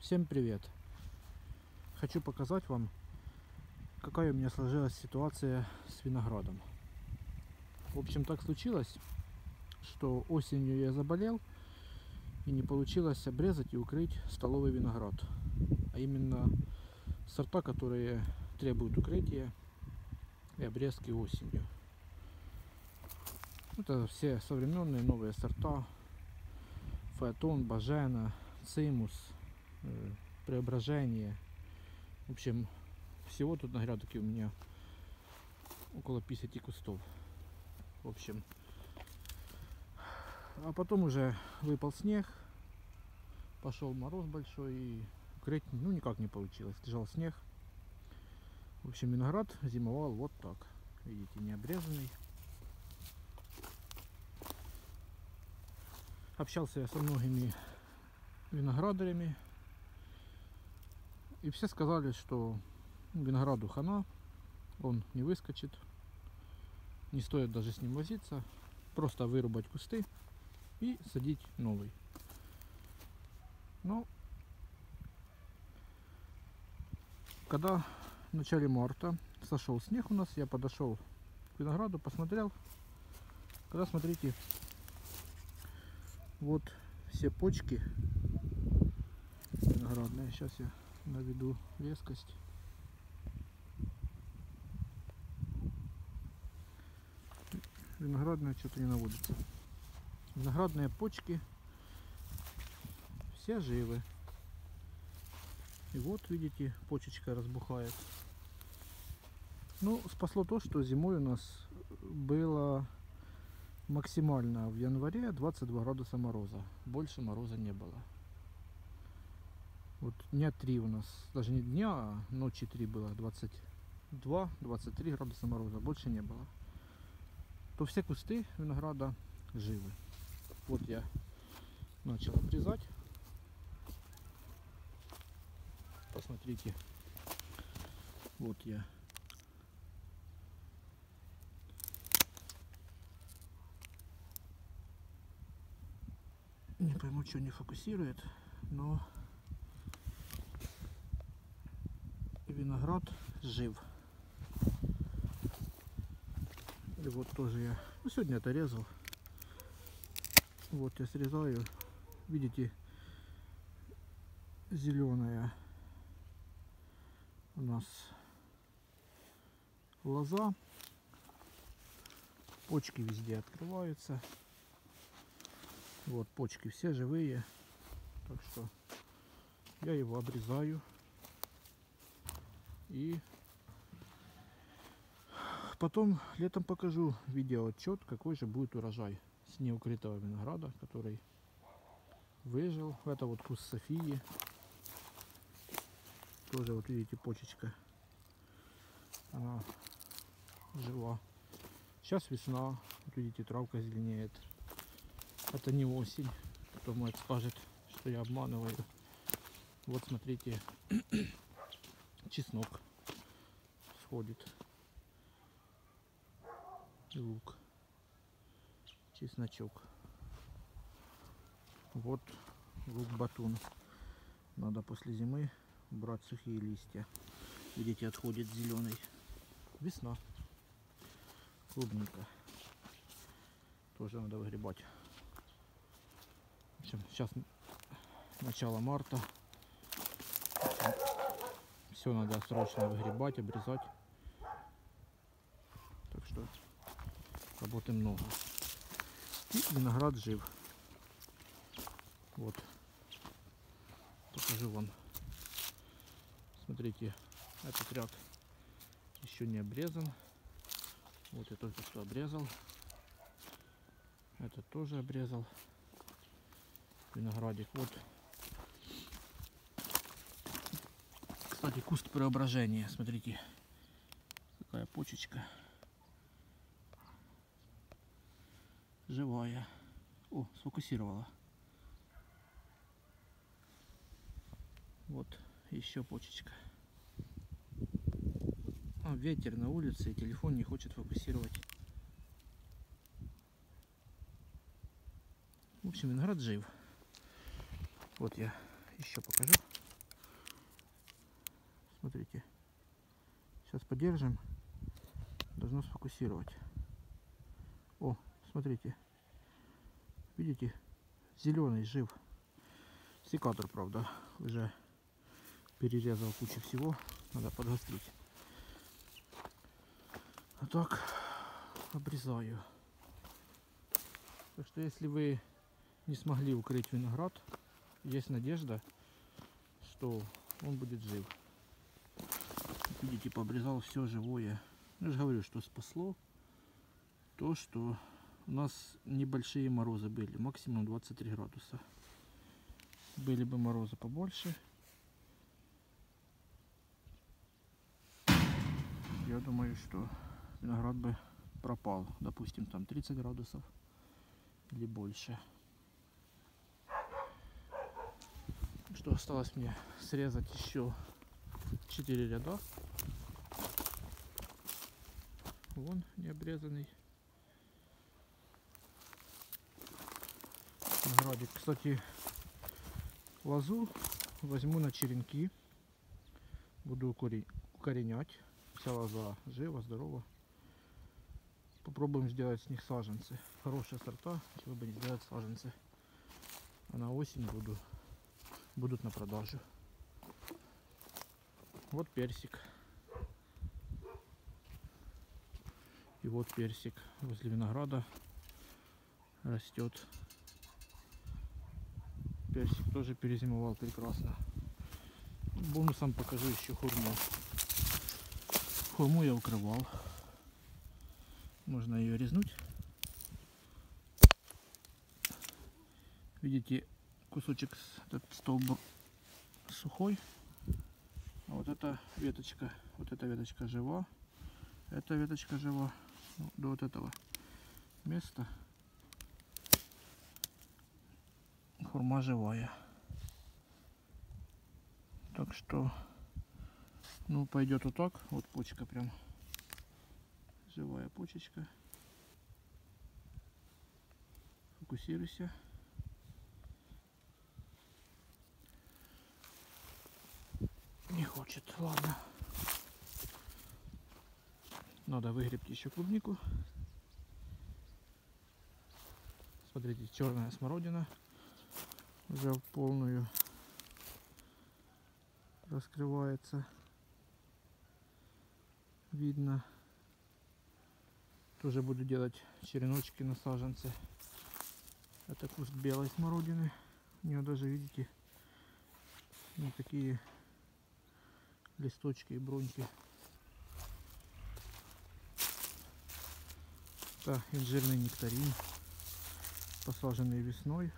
Всем привет! Хочу показать вам, какая у меня сложилась ситуация с виноградом. В общем, так случилось, что осенью я заболел и не получилось обрезать и укрыть столовый виноград. А именно сорта, которые требуют укрытия и обрезки осенью. Это все современные новые сорта. Фаэтон, Бажена, Цимус, Преображение. В общем, всего тут на грядке у меня около 50 кустов. В общем, а потом уже выпал снег, пошел мороз большой и укрыть ну никак не получилось. Лежал снег. В общем, виноград зимовал вот так. Видите, не обрезанный. Общался я со многими виноградарями. И все сказали, что винограду хана, он не выскочит. Не стоит даже с ним возиться. Просто вырубать кусты и садить новый. Но когда в начале марта сошел снег у нас, я подошел к винограду, посмотрел. Когда смотрите, вот все почки виноградные. Сейчас я наведу резкость. Виноградная что-то не наводится. Виноградные почки все живы. И вот видите, почечка разбухает. Ну, спасло то, что зимой у нас было максимально в январе 22 градуса мороза. Больше мороза не было. Вот дня 3 у нас, даже не дня, а ночи 3 было, 22-23 градуса мороза, больше не было. То все кусты винограда живы. Вот я начал обрезать. Посмотрите. Вот я Не пойму, что не фокусирует, но виноград жив. И вот тоже я, ну сегодня это резал. Вот я срезаю, видите, зеленая у нас лоза. Почки везде открываются. Вот почки все живые. Так что я его обрезаю. И потом летом покажу видео отчет, какой же будет урожай с неукрытого винограда, который выжил. Это вот куст Софии. Тоже вот видите почечка. Она жива. Сейчас весна. Вот видите, травка зеленеет. Это не осень. Кто мать скажет, что я обманываю. Вот смотрите, чеснок сходит. И лук. Чесночок. Вот лук батун. Надо после зимы брать сухие листья. Видите, отходит зеленый. Весна. Клубника. Тоже надо выгребать общем, сейчас начало марта. Все надо срочно выгребать, обрезать. Так что работы много. И виноград жив. Вот. Покажу вам. Смотрите, этот ряд еще не обрезан. Вот я только что обрезал. Этот тоже обрезал виноградик. Вот. Кстати, куст преображения. Смотрите, какая почечка. Живая. О, сфокусировала. Вот еще почечка. А, ветер на улице, и телефон не хочет фокусировать. В общем, виноград жив. Вот я еще покажу. Сейчас подержим. Должно сфокусировать. О, смотрите. Видите? Зеленый, жив. Секатор, правда, уже перерезал кучу всего. Надо подгострить. А так обрезаю. Так что если вы не смогли укрыть виноград, есть надежда, что он будет жив. Видите, пообрезал все живое. Я же говорю, что спасло то, что у нас небольшие морозы были, максимум 23 градуса. Были бы морозы побольше, я думаю, что виноград бы пропал. Допустим, там 30 градусов или больше. Что осталось мне срезать еще 4 ряда. Вон необрезанный. Виноградик. Кстати, лозу возьму на черенки. Буду укоренять. Вся лоза жива, здорова. Попробуем сделать с них саженцы. Хорошие сорта, чего бы не сделать саженцы. А на осень буду, будут на продажу. Вот персик. И вот персик возле винограда растет. Персик тоже перезимовал прекрасно. Бонусом покажу еще хурму. Хурму я укрывал. Можно ее резнуть. Видите, кусочек, этот столб сухой. А вот эта веточка, вот эта веточка жива. Эта веточка жива. До вот этого места. Хурма живая. Так что, ну, пойдет вот так. Вот почка прям живая почечка. Фокусируйся. Не хочет, ладно. Надо выгребть еще клубнику. Смотрите, черная смородина уже в полную раскрывается. Видно. Тоже буду делать череночки на саженцы. Это куст белой смородины. У нее даже, видите, не такие листочки и броньки. Это инжирный нектарин, посаженный весной.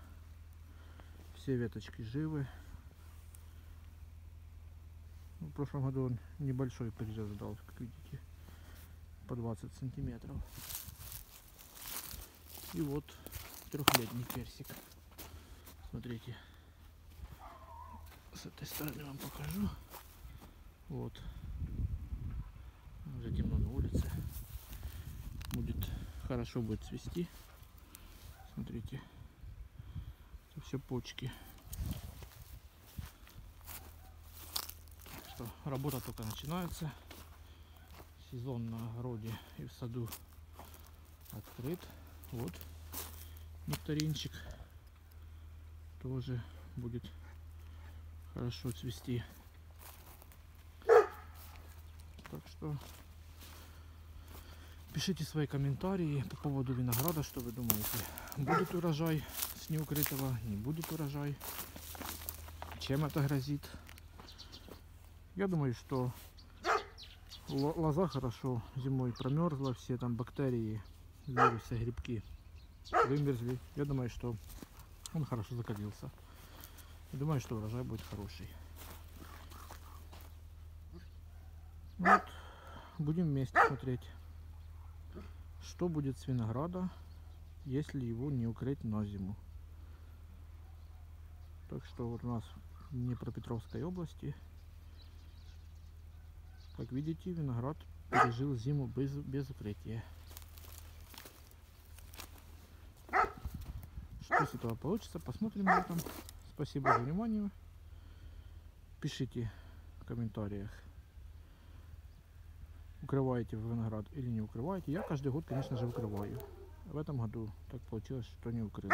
Все веточки живы. В прошлом году он небольшой перерез дал, как видите по 20 сантиметров. И вот трехлетний персик. Смотрите. С этой стороны вам покажу. Вот. Уже темно на улице. Будет хорошо будет цвести. Смотрите. Это все почки. Что работа только начинается сезон на огороде и в саду открыт. Вот нектаринчик тоже будет хорошо цвести. Так что пишите свои комментарии по поводу винограда, что вы думаете. Будет урожай с неукрытого, не будет урожай. Чем это грозит? Я думаю, что лоза хорошо зимой промерзла, все там бактерии, вирусы, грибки вымерзли. Я думаю, что он хорошо закалился. Думаю, что урожай будет хороший. Вот, будем вместе смотреть, что будет с винограда, если его не укрыть на зиму. Так что вот у нас в Днепропетровской области как видите, виноград пережил зиму без, без укрытия. Что с этого получится, посмотрим на этом. Спасибо за внимание. Пишите в комментариях, укрываете виноград или не укрываете. Я каждый год, конечно же, укрываю. В этом году так получилось, что не укрыл.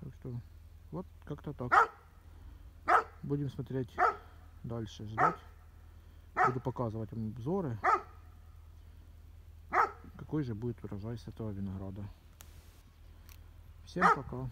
Так что вот как-то так. Будем смотреть дальше, ждать. Буду показывать вам обзоры. Какой же будет урожай с этого винограда. Всем пока.